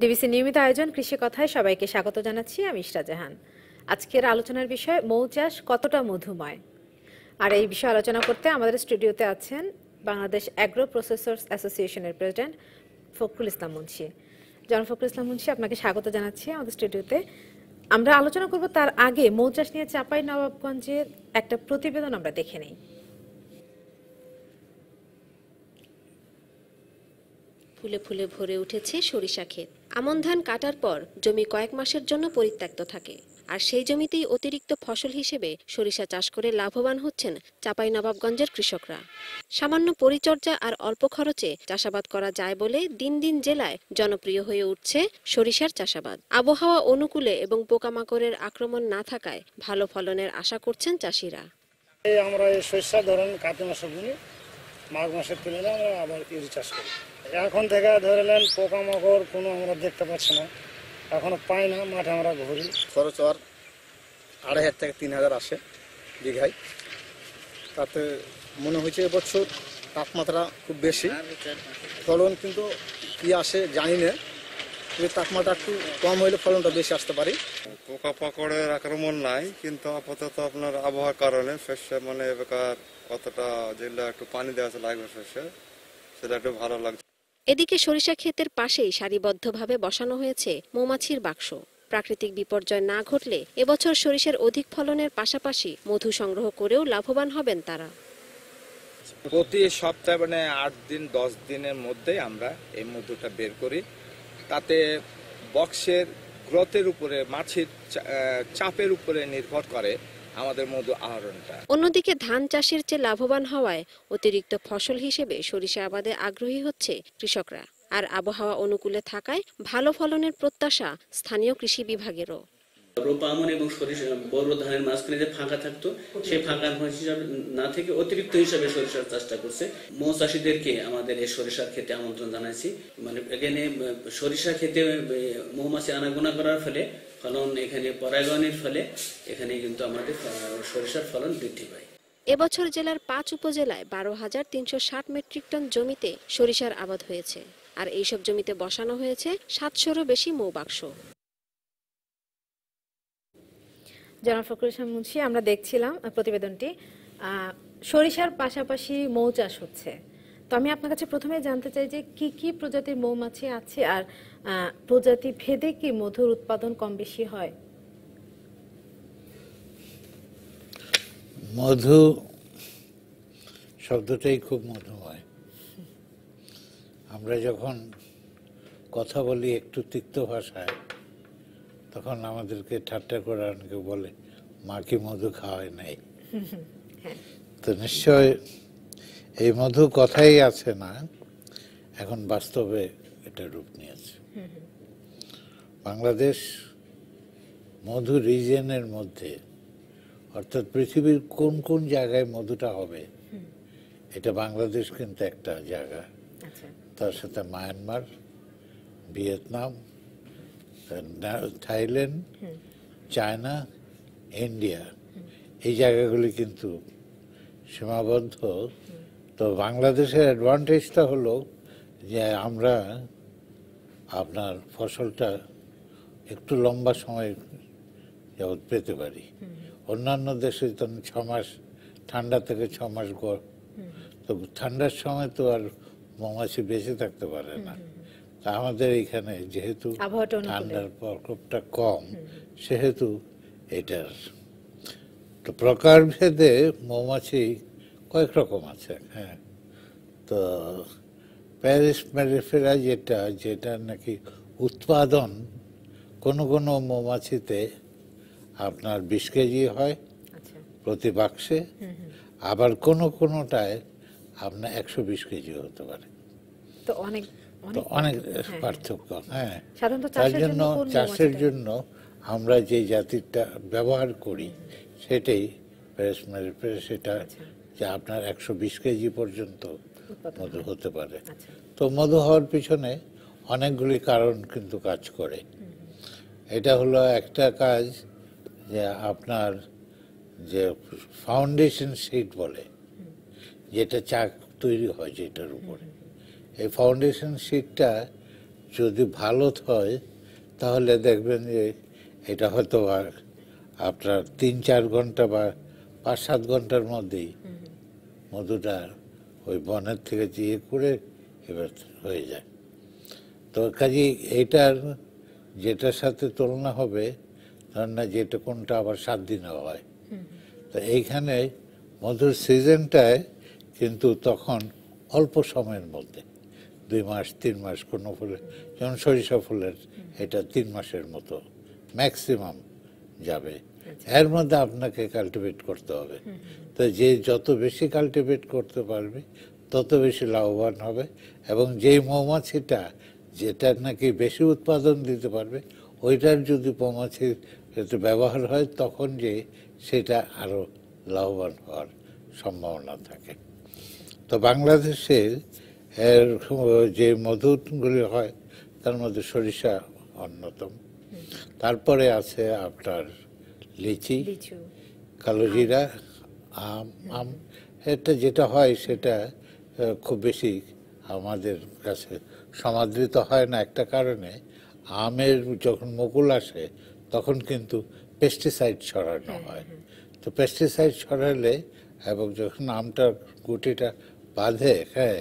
DBC নিয়মিত আয়োজন কৃষি কথায় সবাইকে স্বাগত জানাচ্ছি আমি ইশরা জাহান। আজকের আলোচনার বিষয়, মৌ চাষ কতটা মধুময়? আর এই বিষয়ে আলোচনা করতে আমাদের স্টুডিওতে আছেন বাংলাদেশ অ্যাগ্রো প্রসেসর্স অ্যাসোসিয়েশনের প্রেসিডেন্ট ফখরুল ইসলাম মুন্সি। জন ফখরুল ইসলাম মুন্সি, আপনাকে স্বাগত জানাচ্ছি আমাদের স্টুডিওতে। আমরা আলোচনা করব তার আগে মৌ চাষ নিয়ে চাপাই নবাবগঞ্জের একটা প্রতিবেদন আমরা দেখে নেই। ফুলে ফুলে ভরে উঠেছে সরিষা ক্ষেত। আমন ধান কাটার পর জমি কয়েক মাসের জন্য পরিত্যক্ত থাকে। আর সেই জমিতেই অতিরিক্ত ফসল হিসেবে সরিষা চাষ করে লাভবান হচ্ছেন চাপাই নবাবগঞ্জের কৃষকরা। সামান্য পরিচর্যা আর অল্প খরচে চাষাবাদ করা যায় বলে দিন দিন জেলায় জনপ্রিয় হয়ে উঠছে সরিষার চাষাবাদ। আবহাওয়া অনুকূলে এবং পোকামাকড়ের আক্রমণ না থাকায় ভালো ফলনের আশা করছেন চাষিরা। আমরা এই শস্য ধরেন কার্তিক মাসে মাঘ মাসের তুলনায় আমরা আবার চাষ করি। এখন থেকে ধরে নেন পোকামাকড় কোনো আমরা দেখতে পাচ্ছি না। এখনও পাই না মাঠে আমরা ঘুরি। খরচর আড়াই হাজার থেকে তিন হাজার আসে বিঘায়। তাতে মনে হয়েছে এবছর তাপমাত্রা খুব বেশি। ফলন কিন্তু কী আসে জানি না যদি তাপমাত্রা একটু কম হইলে ফলনটা বেশি আসতে পারে। পোকা পাকড়ের আক্রমণ নাই কিন্তু আপাতত আপনার আবহাওয়ার কারণে শস্যে মানে এবার কতটা যেগুলো একটু পানি দেওয়া আছে লাগবে শস্যে সেটা একটু ভালো লাগছে। এদিকে সরিষা ক্ষেতের পাশেই সারিবদ্ধভাবে বসানো হয়েছে মৌমাছির বাক্স। প্রাকৃতিক বিপর্যয় না ঘটলে এবছর সরিষার অধিক ফলনের পাশাপাশি মধু সংগ্রহ করেও লাভবান হবেন তারা। প্রতি সপ্তাহে মানে আট দিন, দশ দিনের মধ্যে আমরা এই মধুটা বের করি। তাতে বক্সের গ্রথের উপরে, মাছের চাপের উপরে নির্ভর করে আমাদের মধু আহরণটা। অন্যদিকে ধান চাষের চেয়ে লাভবান হওয়ায় অতিরিক্ত ফসল হিসেবে সরিষা আবাদে আগ্রহী হচ্ছে কৃষকরা। আর আবহাওয়া অনুকূলে থাকায় ভালো ফলনের প্রত্যাশা স্থানীয় কৃষি বিভাগেরও। রোপা আমন এবং সরিষা, বড় ধানের মাঝখানে যে ফাঁকা থাকতো, সেই ফাঁকা হিসাবে না থেকে অতিরিক্ত হিসাবে সরিষার চাষটা করছে। মৌ চাষিদেরকে আমাদের এই সরিষার ক্ষেতে আমন্ত্রণ জানাইছি। মানে এখানে সরিষা ক্ষেতে মৌমাছি আনাগোনা করার ফলে, ফলন এখানে পরাগায়নের ফলে এখানে কিন্তু আমাদের সরিষার ফলন বৃদ্ধি পায়। এবছর জেলার পাঁচ উপজেলায় বারো হাজার তিনশো ষাট মেট্রিক টন জমিতে সরিষার আবাদ হয়েছে। আর এইসব জমিতে বসানো হয়েছে সাতশোরও বেশি মৌবাক্স। জনাব ফখরুল ইসলাম মুন্সি, আমরা দেখছিলাম প্রতিবেদনটি। সরিষার পাশাপাশি মৌ চাষ হচ্ছে। তো আমি আপনার কাছে প্রথমে জানতে চাই যে কি কি প্রজাতির মৌমাছি আছে আর প্রজাতি ভেদে কি মধুর উৎপাদন কম বেশি হয়? মধু শব্দটাই খুব মধুময় আমরা যখন কথা বলি একটু তিক্ত ভাষায় তখন আমাদেরকে ঠাট্টা করে অনেকে বলে মা কি মধু খাওয়ায় নাই? তো নিশ্চয় এই মধু কথাই আছে না এখন বাস্তবে এটা রূপ নিয়েছে। বাংলাদেশ মধু রিজনের মধ্যে অর্থাৎ পৃথিবীর কোন কোন জায়গায় মধুটা হবে এটা বাংলাদেশ কিন্তু একটা জায়গা। আচ্ছা। তার সাথে Myanmar Vietnam Thailand China India এই জায়গাগুলি কিন্তু সীমাবদ্ধ। তো বাংলাদেশের অ্যাডভান্টেজটা হলো যে আমরা আপনার ফসলটা একটু লম্বা সময় যাবৎ পেতে পারি। অন্যান্য দেশে তো ছ মাস ঠান্ডা থেকে ছ মাস গরম তো ঠান্ডার সময় তো আর মৌমাছি বেঁচে থাকতে পারে না। আমাদের এখানে যেহেতু ঠান্ডার প্রকোপটা কম সেহেতু এটার তো প্রকারভেদে মৌমাছি কয়েক রকম আছে হ্যাঁ। তো প্যারিস ম্যারিফেরা যেটা যেটা নাকি উৎপাদন কোনো কোনো মৌমাছিতে আপনার বিশ কেজি হয় আচ্ছা। প্রতি বাক্সে আবার কোনো কোনোটায় আপনার একশো বিশ কেজি হতে পারে। তো অনেক অনেক অনেক হ্যাঁ। পার্থক্য। হ্যাঁ। তার জন্য চাষের জন্য আমরা যে জাতিটা ব্যবহার করি সেটাই প্রেস প্রেস সেটা আচ্ছা। যে আপনার একশো বিশ কেজি পর্যন্ত মধু হতে পারে। আচ্ছা। তো মধু হওয়ার পিছনে অনেকগুলি কারণ কিন্তু কাজ করে। এটা হলো একটা কাজ যে আপনার যে ফাউন্ডেশন সিট বলে যেটা চাক তৈরি হয় যেটার উপরে। এই ফাউন্ডেশন সিটটা যদি ভালো হয় তাহলে দেখবেন যে এটা হয়তো আর আপনার তিন চার ঘণ্টা বা পাঁচ সাত ঘণ্টার মধ্যেই মধুটা ওই বনের থেকে চিয়ে করে এবার হয়ে যায়। তো কাজে এইটার যেটার সাথে তুলনা হবে ধর না যেটা কোনটা আবার সাত দিনে হয়। তো এইখানে মধুর সিজনটায় কিন্তু তখন অল্প সময়ের মধ্যে দুই মাস তিন মাস কোনো ফুলের যেমন সরিষা ফুলের এটা তিন মাসের মতো ম্যাক্সিমাম যাবে। এর মধ্যে আপনাকে কাল্টিভেট করতে হবে। তো যে যত বেশি কাল্টিভেট করতে পারবে তত বেশি লাভবান হবে এবং যেই মৌমাছিটা যেটা নাকি বেশি উৎপাদন দিতে পারবে ওইটার যদি মৌমাছির ব্যবহার হয় তখন যে সেটা আরও লাভবান হওয়ার সম্ভাবনা থাকে। তো বাংলাদেশের এর যে মধুগুলি হয় তার মধ্যে সরিষা অন্যতম। তারপরে আছে আপনার লিচি কালোজিরা আম। আম এটা যেটা হয় সেটা খুব বেশি আমাদের কাছে সমাদৃত হয় না একটা কারণে। আমের যখন মুকুল আসে তখন কিন্তু পেস্টিসাইড ছড়ানো হয় তো পেস্টিসাইড ছড়ালে এবং যখন আমটার গুটিটা বাঁধে হ্যাঁ।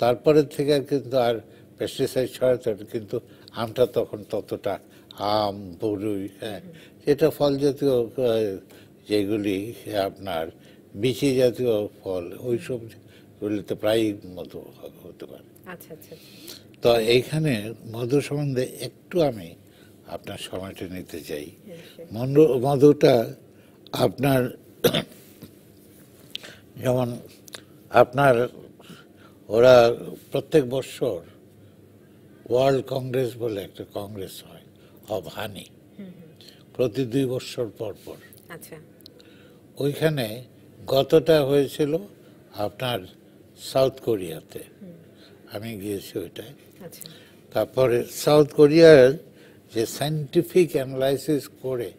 তারপরে থেকে কিন্তু আর পেস্টিসাইড ছড়াতে কিন্তু আমটা তখন ততটা আম বরুই হ্যাঁ। এটা ফল জাতীয় যেগুলি আপনার বিচি জাতীয় ফল ওইসব গুলিতে প্রায় মধু হতে পারে। আচ্ছা আচ্ছা তো এইখানে মধু সম্বন্ধে একটু আমি আপনার সময়টা নিতে চাই। মধু মধুটা আপনার যেমন আপনার ওরা প্রত্যেক বছর ওয়ার্ল্ড কংগ্রেস বলে একটা কংগ্রেস হয় অব হানি। প্রতি দুই বছর পর পর। আচ্ছা। ওইখানে গতটা হয়েছিল আপনার সাউথ কোরিয়াতে। আমি গিয়েছি ওইটায়। আচ্ছা। তারপরে সাউথ কোরিয়ার যে সাইন্টিফিক অ্যানালাইসিস করে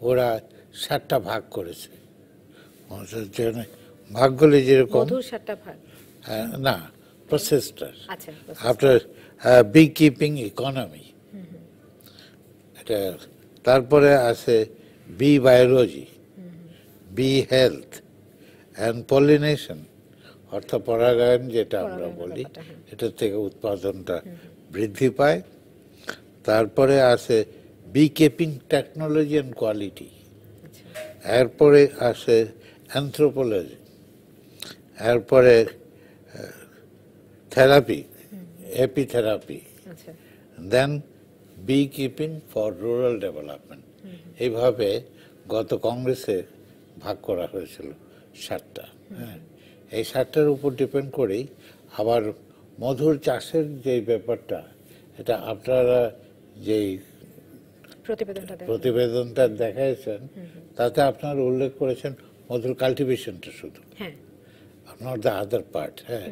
ওরা সাতটা ভাগ করেছে। ভাগগুলি যেরকম। হ্যাঁ, না প্রসেসটার। আচ্ছা আফটার বি কিপিং ইকোনমি এটা তারপরে আছে bee biology bee health and pollination অর্থাৎ পরাগায়ন যেটা আমরা বলি হ্যাঁ। এটা থেকে উৎপাদনটা বৃদ্ধি পায়। তারপরে আছে bee keeping technology and quality এরপরে আসে অ্যান্থ্রোপোলজি এরপরে therapy apitherapy therapy then bee keeping for rural development এইভাবে গত কংগ্রেসে ভাগ করা হয়েছিল সারটা হ্যাঁ এই সারটার উপর ডিপেন্ড করেই আবার মধুর চাষের যে ব্যাপারটা এটা আপনারা যেই প্রতিবেদনটা দেখাইছেন তাতে আপনারা উল্লেখ করেছেন মধুর কাল্টিভেশনটা শুধু। হ্যাঁ। নট দ্য আদার পার্ট হ্যাঁ।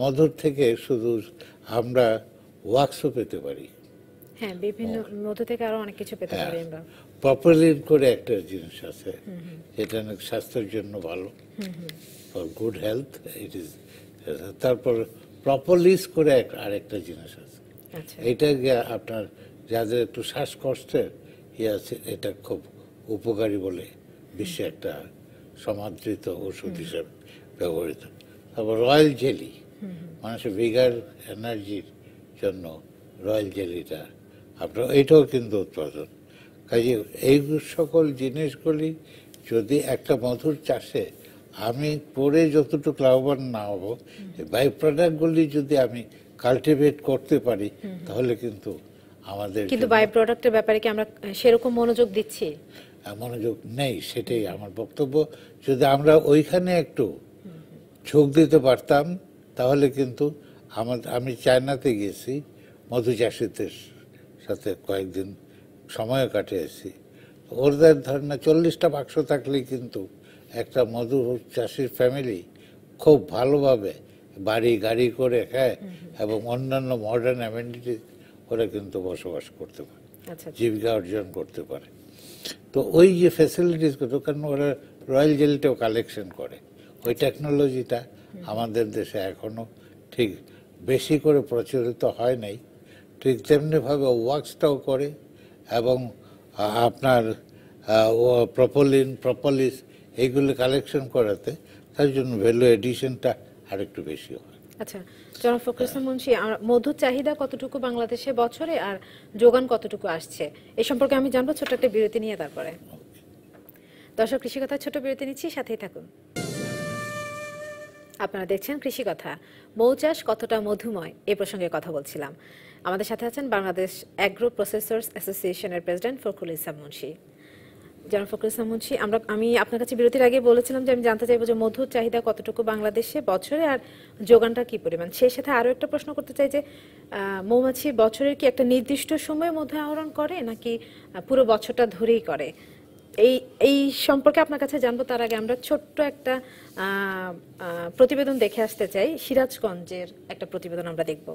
মধুর থেকে শুধু আমরা ওয়াক্সও পেতে পারি। হ্যাঁ বিভিন্ন মধু থেকে আরও অনেক কিছু পেতে হ্যাঁ। পারি আমরা। প্রপারলি করে একটা জিনিস আছে। যেটা নাকি স্বাস্থ্যের জন্য ভালো। For good health it is তারপর প্রপারলিস করে আরেকটা জিনিস আছে। আচ্ছা। এটা আপনার যাদের একটু শ্বাসকষ্টের ইয়ে আছে এটা খুব উপকারী বলে বিশ্বে একটা সমাদৃত ওষুধ হিসেবে। ব্যবহৃত। তারপর রয়্যাল জেলি মানুষের ভিগার এনার্জির জন্য রয়্যাল জেলিটা আপনার এইটাও কিন্তু উৎপাদন। কাজে এই সকল জিনিসগুলি যদি একটা মধুর চাষে আমি পরে যতটুকু লাভবান না হব বাই প্রোডাক্টগুলি যদি আমি কাল্টিভেট করতে পারি তাহলে কিন্তু আমাদের কিন্তু বাই প্রোডাক্টের ব্যাপারে কি আমরা সেরকম মনোযোগ দিচ্ছি? মনোযোগ নেই সেটাই আমার বক্তব্য। যদি আমরা ওইখানে একটু ঝোঁক দিতে পারতাম তাহলে কিন্তু আমার আমি চায়নাতে গিয়েছি মধু চাষিদের সাথে কয়েকদিন সময় কাটিয়েছি। ওদের ধর না চল্লিশটা বাক্স থাকলেই কিন্তু একটা মধু চাষির ফ্যামিলি খুব ভালোভাবে বাড়ি গাড়ি করে খায় এবং অন্যান্য মডার্ন অ্যামেনিটি ওরা কিন্তু বসবাস করতে পারে আচ্ছা আচ্ছা। জীবিকা অর্জন করতে পারে। তো ওই যে ফ্যাসিলিটিস কারণ ওরা রয়্যাল জেলটাও কালেকশন করে। ওই টেকনোলজিটা আমাদের দেশে এখনও ঠিক বেশি করে প্রচলিত হয় নাই। ঠিক তেমনিভাবে ওয়াক্সটাও করে এবং আপনার প্রপোলিন প্রপোলিস এইগুলো কালেকশন করাতে তার জন্য ভ্যালু এডিশনটা আরেকটু বেশি হয়। আচ্ছা জনাব ফখরুল ইসলাম মুন্সি মধুর চাহিদা কতটুকু বাংলাদেশে বছরে আর যোগান কতটুকু আসছে? এই সম্পর্কে আমি জানব ছোট একটা বিরতি নিয়ে তারপরে। দর্শক কৃষি কথা ছোট বিরতি নিচ্ছি সাথেই থাকুন। আপনারা দেখছেন কৃষি কথা। মৌ চাষ কতটা মধুময়? এ প্রসঙ্গে কথা বলছিলাম। আমাদের সাথে আছেন বাংলাদেশ অ্যাগ্রো প্রসেসর্স অ্যাসোসিয়েশনের প্রেসিডেন্ট ফখরুল ইসলাম মুন্সি। জনাব ফখরুল ইসলাম মুন্সি, আমরা, আমি আপনার কাছে বিরতির আগে বলেছিলাম যে আমি জানতে চাইব যে মধুর চাহিদা কতটুকু বাংলাদেশে বছরে আর যোগানটা কি পরিমাণ? সেই সাথে আরও একটা প্রশ্ন করতে চাই যে মৌমাছি বছরের কি একটা নির্দিষ্ট সময়ে মধু আহরণ করে নাকি পুরো বছরটা ধরেই করে? এই এই সম্পর্কে আপনার কাছে জানব, তার আগে আমরা ছোট্ট একটা প্রতিবেদন দেখে আসতে চাই। সিরাজগঞ্জের একটা প্রতিবেদন আমরা দেখব।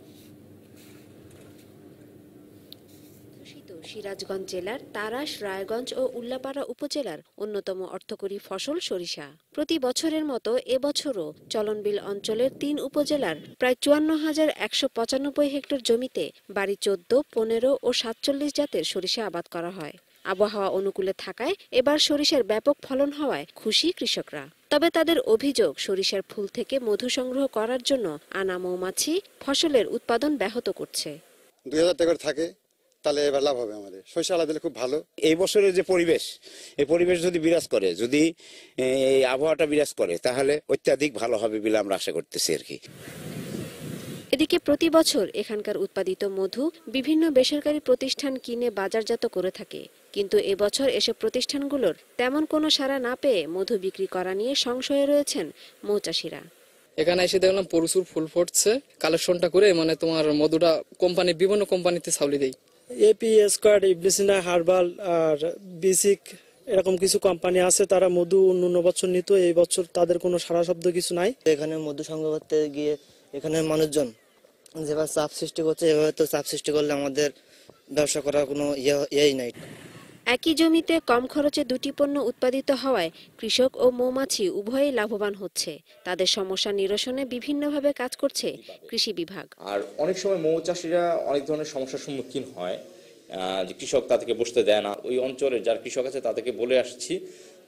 সিরাজগঞ্জ জেলার তারাস, রায়গঞ্জ ও উল্লাপাড়া উপজেলার অন্যতম অর্থকরী ফসল সরিষা। প্রতি বছরের মতো এবছরও চলনবিল অঞ্চলের তিন উপজেলার প্রায় চুয়ান্ন হাজার একশো পঁচানব্বই হেক্টর জমিতে বাড়ি চোদ্দ, পনেরো ও সাতচল্লিশ জাতের সরিষা আবাদ করা হয়। আবহাওয়া অনুকূলে থাকায় এবার সরিষার ব্যাপক ফলন হওয়ায় খুশি কৃষকরা। তবে তাদের অভিযোগ সরিষার ফুল থেকে মধু সংগ্রহ করার জন্য আনা মৌমাছি ফসলের উৎপাদন ব্যাহত করছে। দুই হাজার টাকা থাকে তাহলে এবার লাভ হবে আমাদের। সরিষা আলাদা দিলে খুব ভালো। এই বছরের যে পরিবেশ এই পরিবেশ যদি বিরাজ করে যদি এই আবহাওয়াটা বিরাজ করে তাহলে অত্যাধিক ভালো হবে বলে আমরা আশা করতেছি আর কি। এদিকে প্রতি বছর এখানকার উৎপাদিত মধু বিভিন্ন বেসরকারি প্রতিষ্ঠান কিনে বাজারজাত করে থাকে। কিন্তু এবছর এসব প্রতিষ্ঠানগুলোর তেমন কোনো সাড়া না পেয়ে মধু বিক্রি করা নিয়ে সংশয়ে রয়েছেন মৌচাষিরা। এখানে এসে দেখলাম প্রচুর ফুল ফুটছে। কালেকশনটা করে মানে তোমার মধুটা কোম্পানি বিভিন্ন কোম্পানিতে ছাউলি দেয়। এপি স্কোয়াড ইবলিসিনা হার্বাল আর বেসিক এরকম কিছু কোম্পানি আছে তারা মধু অন্য বছর নিত। এই বছর তাদের কোনো সারা শব্দ কিছু নাই। এখানে মধু সংগ্রহ করতে গিয়ে এখানে মানুষজন যেভাবে চাপ সৃষ্টি করছে এভাবে তো চাপ সৃষ্টি করলে আমাদের ব্যবসা করার কোনো ইয়ে ইয়েই নাই। একই জমিতে কম খরচে দুটি পণ্য উৎপাদিত হওয়ায় কৃষক ও মৌমাছি উভয়ই লাভবান হচ্ছে। তাদের সমস্যা নিরসনে বিভিন্নভাবে কাজ করছে কৃষি বিভাগ। আর অনেক সময় মৌচাষিরা অনেক ধরনের সমস্যার সম্মুখীন হয় যে কৃষক তাদেরকে বসতে দেয় না। ওই অঞ্চলে যার কৃষক আছে তাদেরকে বলে আসছি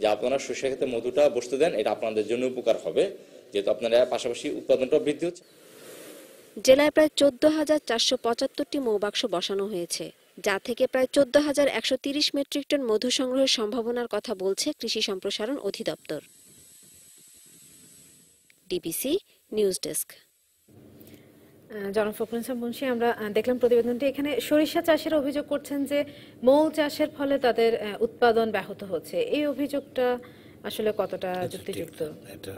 যে আপনারা শস্য ক্ষেত্রে মধুটা বসতে দেন এটা আপনাদের জন্য উপকার হবে। যেহেতু আপনারা পাশাপাশি উৎপাদনটা বৃদ্ধি হচ্ছে। জেলায় প্রায় চোদ্দ হাজার চারশো পঁচাত্তরটি মৌবাক্স বসানো হয়েছে। যা থেকে প্রায় চোদ্দ হাজার একশো তিরিশ মেট্রিক টন মধু সংগ্রহের সম্ভাবনার কথা বলছে কৃষি সম্প্রসারণ অধিদপ্তর। DBC news desk. জনাব ফখরুল মুন্সি আমরা দেখলাম প্রতিবেদনটি। এখানে সরিষা চাষের অভিযোগ করছেন যে মৌ চাষের ফলে তাদের উৎপাদন ব্যাহত হচ্ছে। এই অভিযোগটা আসলে কতটা যুক্তিযুক্ত? এটা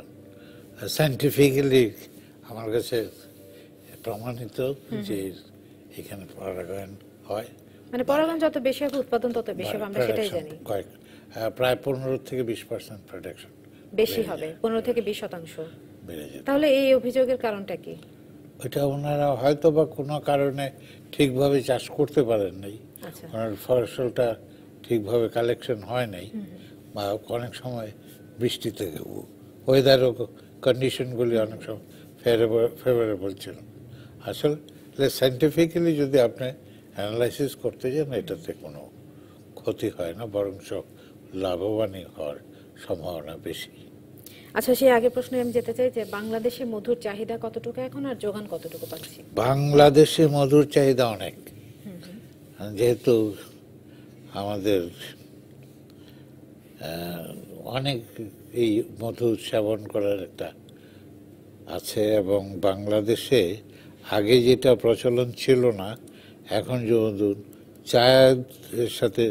সাইন্টিফিক্যালি আমার কাছে প্রমাণিত যে এখানে পরাগায়ন হয়। মানে পরাগন যত বেশি হবে উৎপাদন তত বেশি হবে আমরা সেটাই জানি। কয়েক প্রায় পনেরো থেকে বিশ পার্সেন্ট প্রোডাকশন বেশি হবে পনেরো থেকে বিশ শতাংশ। তাহলে এই অভিযোগের কারণটা কি? ওইটা ওনারা হয়তো বা কোনো কারণে ঠিকভাবে চাষ করতে পারেন নাই। আচ্ছা। ওনার ফসলটা ঠিকভাবে কালেকশন হয় নাই। বা অনেক সময় বৃষ্টিতে ওয়েদারও কন্ডিশনগুলি অনেক সময় ফেভারেবল ছিল। আসলে সাইন্টিফিক্যালি যদি আপনি অ্যানালাইসিস করতে যান এটাতে কোনো ক্ষতি হয় না বরং সব লাভবানই হওয়ার সম্ভাবনা বেশি। আচ্ছা সেই আগের প্রশ্নে আমি যেতে চাই যে বাংলাদেশে মধুর চাহিদা কতটুকু এখন আর যোগান কতটুকু পাচ্ছি? বাংলাদেশে মধুর চাহিদা অনেক। যেহেতু আমাদের অনেক এই মধু সেবন করার একটা আছে এবং বাংলাদেশে আগে যেটা প্রচলন ছিল না এখন যে মধু চায়ের সাথে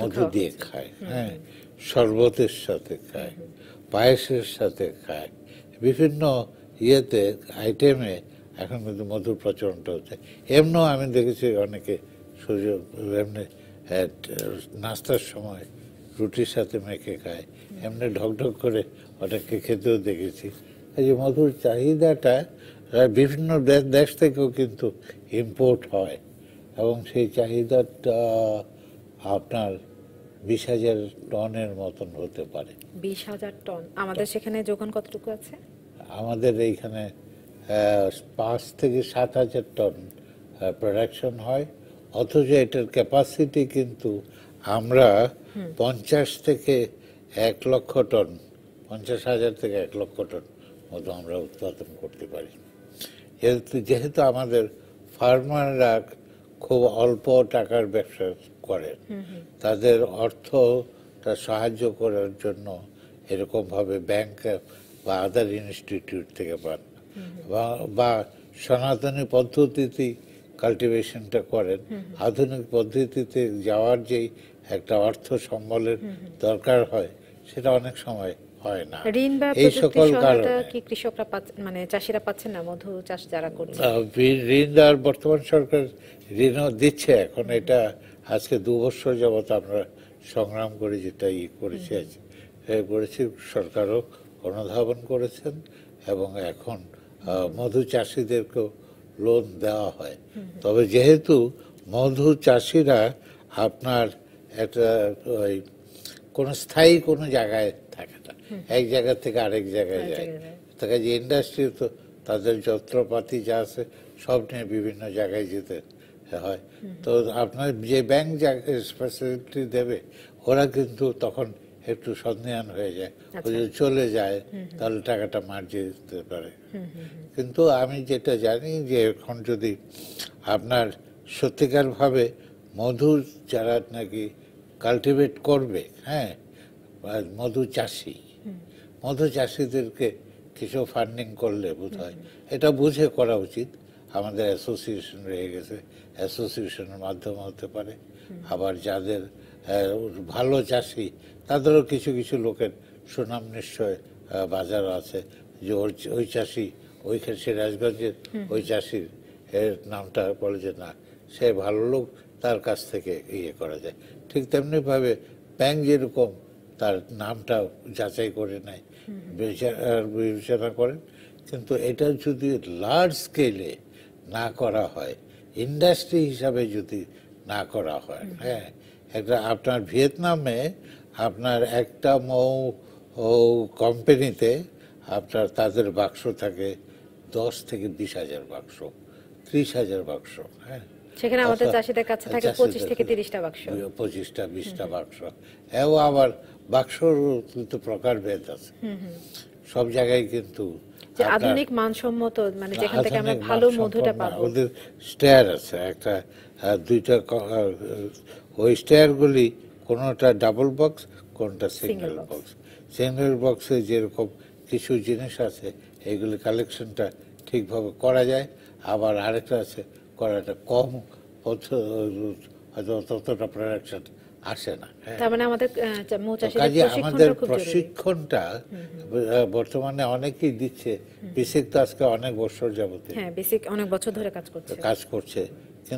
মধু দিয়ে খায় হ্যাঁ শরবতের সাথে খায় পায়েসের সাথে খায় বিভিন্ন ইয়েতে আইটেমে এখন কিন্তু মধুর প্রচলনটা হচ্ছে। এমনও আমি দেখেছি অনেকে সুযোগ এমনি নাস্তার সময় রুটির সাথে মেখে খায় এমনি ঢকঢক করে অনেককে খেতেও দেখেছি। এই যে মধুর চাহিদাটা বিভিন্ন দেশ থেকেও কিন্তু ইম্পোর্ট হয়। এবং সেই চাহিদাটা আপনার বিশ হাজার টনের মতন হতে পারে। বিশ হাজার টন। আমাদের সেখানে যোগান কতটুকু আছে? আমাদের এইখানে পাঁচ থেকে সাত হাজার টন প্রোডাকশন হয়। অথচ এটার ক্যাপাসিটি কিন্তু আমরা পঞ্চাশ থেকে এক লক্ষ টন পঞ্চাশ হাজার থেকে এক লক্ষ টন মতো আমরা উৎপাদন করতে পারি। যেহেতু যেহেতু আমাদের ফার্মাররা খুব অল্প টাকার ব্যবসা করেন তাদের অর্থটা সাহায্য করার জন্য এরকমভাবে ব্যাংক বা আদার ইনস্টিটিউট থেকে পান। বা- বা সনাতনী পদ্ধতিতেই কাল্টিভেশনটা করেন। আধুনিক পদ্ধতিতে যাওয়ার যেই একটা অর্থ সম্বলের দরকার হয় সেটা অনেক সময় হয় না। ঋণ বা এই সকল কারণে। কি কৃষকরা মানে চাষিরা পাচ্ছেন না মধু চাষ যারা করছে? ঋণ- দেওয়ার বর্তমান সরকার ঋণও দিচ্ছে। এখন এটা আজকে দু বছর যাবত আমরা সংগ্রাম করে যেটা ই করেছি করেছি সরকারও অনুধাবন করেছেন এবং এখন মধু চাষিদেরকেও লোন দেওয়া হয়। তবে যেহেতু মধু চাষিরা আপনার একটা ওই কোনো স্থায়ী কোনো জায়গায় থাকে না এক জায়গা থেকে আরেক জায়গায় যায়। তাকে যে ইন্ডাস্ট্রি তো তাদের যন্ত্রপাতি যা আছে সব নিয়ে বিভিন্ন জায়গায় যেতে হয়। তো আপনার যে ব্যাংক ফ্যাসিলিটি দেবে ওরা কিন্তু তখন একটু সন্দেহান হয়ে যায়। ও যদি চলে যায় তাহলে টাকাটা মার্জিয়ে দিতে পারে। কিন্তু আমি যেটা জানি যে এখন যদি আপনার সত্যিকারভাবে মধু যারা নাকি কাল্টিভেট করবে হ্যাঁ মধু চাষি মধু চাষিদেরকে কিছু ফান্ডিং করলে বোধ হয় এটা বুঝে করা উচিত। আমাদের অ্যাসোসিয়েশন রয়ে গেছে। অ্যাসোসিয়েশনের মাধ্যমে হতে পারে। আবার যাদের ভালো চাষি তাদেরও কিছু কিছু লোকের সুনাম নিশ্চয় বাজার আছে। যে ওই চাষি ওইখানে সিরাজগঞ্জের ওই চাষির এর নামটা বলে যে না সে ভালো লোক তার কাছ থেকে ইয়ে করা যায়। ঠিক তেমনিভাবে ব্যাংক যেরকম তার নামটা যাচাই করে নেয়। বিবেচনা করেন। কিন্তু এটা যদি লার্জ স্কেলে না করা হয় ইন্ডাস্ট্রি হিসাবে যদি না করা হয় হ্যাঁ একটা আপনার ভিয়েতনামে আপনার একটা মৌ ও কোম্পানিতে আপনার তাদের বাক্স থাকে দশ থেকে বিশ হাজার বাক্স ত্রিশ হাজার বাক্স হ্যাঁ। সেখানে আমাদের চাষিদের কাছে থাকে পঁচিশ থেকে তিরিশটা বাক্স। পঁচিশটা বিশটা বাক্স। এও আবার বাক্সর কিন্তু প্রকারভেদ আছে। সব জায়গায় কিন্তু আধুনিক মানসম্মত মানে যেখান থেকে আমরা ভালো মধুটা পাবো। ওদের স্টেয়ার আছে। একটা দুইটা ওই স্টেয়ারগুলি কোনোটা ডাবল বক্স কোনটা সিঙ্গেল। বক্স সিঙ্গেল বক্সে যেরকম কিছু জিনিস আছে এগুলি কালেকশনটা ঠিকভাবে করা যায়। আবার আরেকটা আছে করাটা কম হয়তো ততটা প্রোডাকশন আসে না। হ্যাঁ। তার মানে আমাদের কাজে আমাদের প্রশিক্ষণটা বর্তমানে অনেকেই দিচ্ছে। বিশেষ তো আজকে অনেক বছর যাবতে হ্যাঁ বেসিক অনেক বছর ধরে কাজ করছে। কাজ করছে।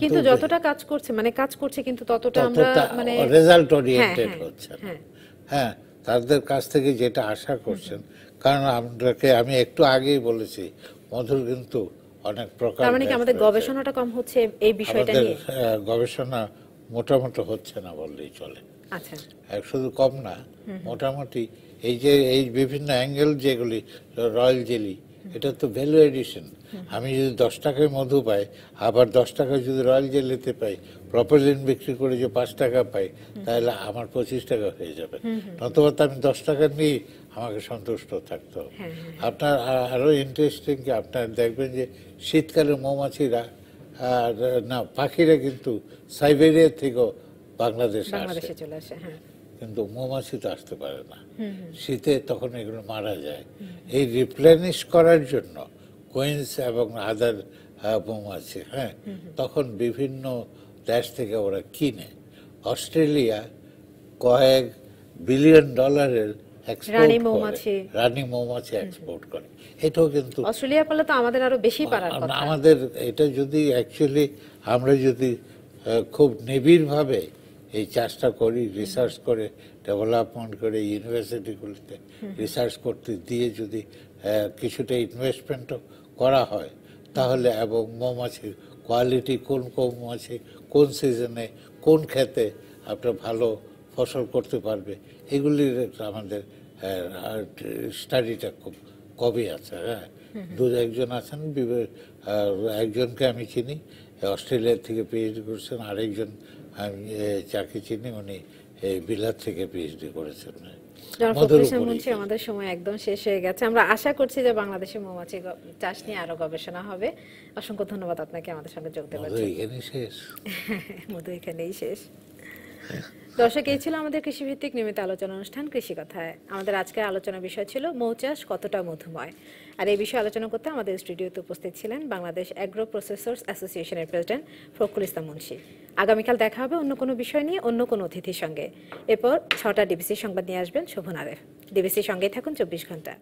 কিন্তু যতটা কাজ করছে মানে কাজ করছে কিন্তু ততটা আমরা মানে রেজাল্ট হ্যাঁ, ওরিয়েন্টেড হচ্ছে। হ্যাঁ। হ্যাঁ তাদের কাছ থেকে যেটা আশা করছেন কারণ আপনাকে আমি একটু আগেই বলেছি মধুর কিন্তু অনেক প্রকার তার মানে কি আমাদের গবেষণাটা কম হচ্ছে এই বিষয়টা নিয়ে? গবেষণা মোটামুটি হচ্ছে না বললেই চলে। আচ্ছা। শুধু কম না মোটামুটি এই যে এই বিভিন্ন অ্যাঙ্গেল যেগুলি রয়্যাল জেলি এটা তো ভ্যালু এডিশন আমি যদি দশ টাকায় মধু পাই আবার দশ টাকায় যদি রয়্যাল জেলিতে পাই প্রপারলিন বিক্রি করে যে পাঁচ টাকা পাই তাহলে আমার পঁচিশ টাকা হয়ে যাবে। নতুবা তো আমি দশ টাকা নিয়ে আমাকে সন্তুষ্ট থাকতে হবে। হ্যাঁ, আপনার আ- আরও ইন্টারেস্টিং কি আপনার দেখবেন যে শীতকালে মৌমাছিরা আর না পাখিরা কিন্তু সাইবেরিয়া থেকেও বাংলাদেশে আসে। কিন্তু মৌমাছি তো আসতে পারে না। শীতে তখন এগুলো মারা যায়। এই রিপ্লেনিশ করার জন্য কোয়েন্স এবং আদার মৌমাছি হ্যাঁ তখন বিভিন্ন দেশ থেকে ওরা কিনে। অস্ট্রেলিয়া কয়েক বিলিয়ন ডলারের রানী মৌমাছি। এক্সপোর্ট করে। এটাও কিন্তু অস্ট্রেলিয়া পারলে তো আমাদের আরও বেশি পারার কথা। আমাদের এটা যদি অ্যাকচুয়ালি আমরা যদি খুব নিবিড়ভাবে এই চাষটা করি রিসার্চ করে ডেভেলপমেন্ট করে ইউনিভার্সিটিগুলিতে রিসার্চ করতে দিয়ে যদি কিছুটা ইনভেস্টমেন্টও করা হয় তাহলে এবং মৌমাছির কোয়ালিটি কোন মৌমাছি কোন সিজনে কোন ক্ষেতে আপনার ভালো ফসল করতে পারবে এগুলির আমাদের স্টাডিটা খুব কমই আছে হ্যাঁ। দু একজন আছেন একজনকে আমি চিনি অস্ট্রেলিয়া থেকে পিএইচডি করেছেন আরেকজন আমি যাকে চিনি উনি এই বিলাত থেকে পিএইচডি করেছেন। আমাদের সময় একদম শেষ হয়ে গেছে। আমরা আশা করছি যে বাংলাদেশে মৌমাছি চাষ নিয়ে আরও গবেষণা হবে। অসংখ্য ধন্যবাদ আপনাকে আমাদের সঙ্গে যোগ দেওয়ার জন্য। এখানেই শেষ। মধু এখানেই শেষ। দর্শক এই ছিল আমাদের কৃষিভিত্তিক নিয়মিত আলোচনা অনুষ্ঠান কৃষি কথায়। আমাদের আজকের আলোচনা বিষয় ছিল মৌচাষ কতটা মধুময়। আর এই বিষয়ে আলোচনা করতে আমাদের স্টুডিওতে উপস্থিত ছিলেন বাংলাদেশ অ্যাগ্রো প্রসেসর্স অ্যাসোসিয়েশনের প্রেসিডেন্ট ফখরুল ইসলাম মুন্সি। আগামীকাল দেখা হবে অন্য কোনো বিষয় নিয়ে, অন্য কোনো অতিথির সঙ্গে। এরপর ছটা ডিবিসি সংবাদ নিয়ে আসবেন শোভন আরেফ। ডিবিসির সঙ্গেই থাকুন চব্বিশ ঘণ্টা।